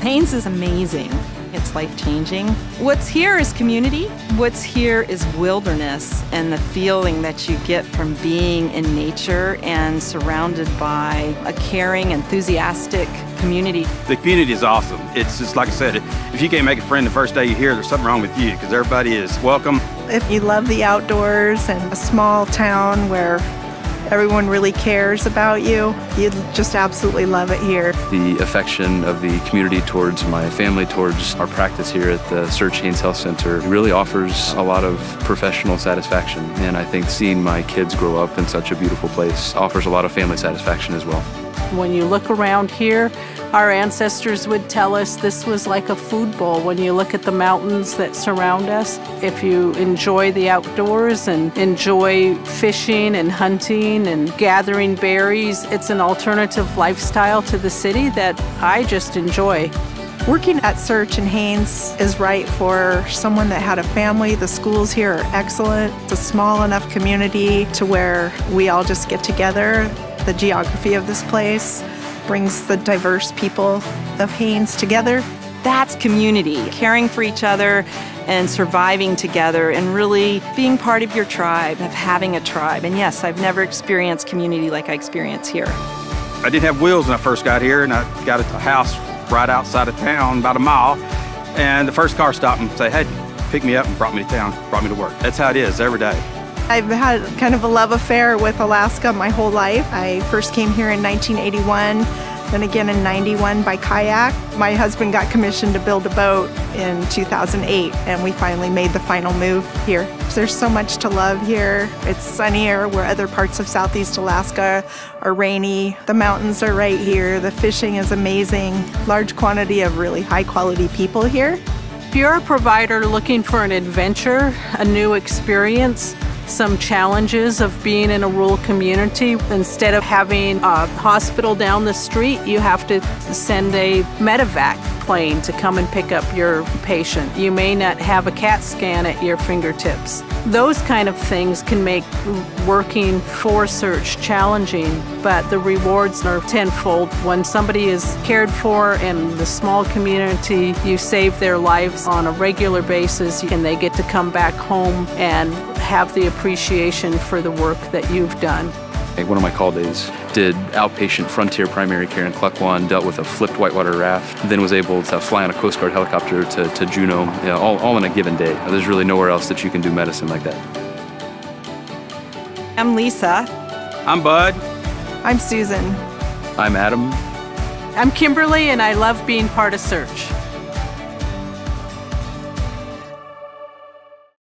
Haines is amazing. It's life changing. What's here is community. What's here is wilderness and the feeling that you get from being in nature and surrounded by a caring, enthusiastic community. The community is awesome. It's just like I said, if you can't make a friend the first day you're here, there's something wrong with you because everybody is welcome. If you love the outdoors and a small town where everyone really cares about you. You'd just absolutely love it here. The affection of the community towards my family, towards our practice here at the SEARHC Haines Health Center really offers a lot of professional satisfaction. And I think seeing my kids grow up in such a beautiful place offers a lot of family satisfaction as well. When you look around here, our ancestors would tell us this was like a food bowl when you look at the mountains that surround us. If you enjoy the outdoors and enjoy fishing and hunting and gathering berries, it's an alternative lifestyle to the city that I just enjoy. Working at SEARHC and Haines is right for someone that had a family. The schools here are excellent. It's a small enough community to where we all just get together the geography of this place brings the diverse people of Haines together. That's community, caring for each other and surviving together and really being part of your tribe, of having a tribe. And yes, I've never experienced community like I experience here. I didn't have wheels when I first got here, and I got a house right outside of town, about a mile. And the first car stopped and said, hey, pick me up and brought me to town, brought me to work. That's how it is every day. I've had kind of a love affair with Alaska my whole life. I first came here in 1981, then again in 91 by kayak. My husband got commissioned to build a boat in 2008, and we finally made the final move here. There's so much to love here. It's sunnier where other parts of Southeast Alaska are rainy. The mountains are right here. The fishing is amazing. Large quantity of really high quality people here. If you're a provider looking for an adventure, a new experience, some challenges of being in a rural community. Instead of having a hospital down the street, you have to send a medevac plane to come and pick up your patient. You may not have a CAT scan at your fingertips. Those kind of things can make working for SEARHC challenging, but the rewards are tenfold. When somebody is cared for in the small community, you save their lives on a regular basis and they get to come back home and have the appreciation for the work that you've done. One of my call days did outpatient frontier primary care in Klukwan, dealt with a flipped whitewater raft, then was able to fly on a Coast Guard helicopter to, to Juneau, yeah, all, all in a given day. There's really nowhere else that you can do medicine like that. I'm Lisa. I'm Bud. I'm Susan. I'm Adam. I'm Kimberly, and I love being part of SEARHC.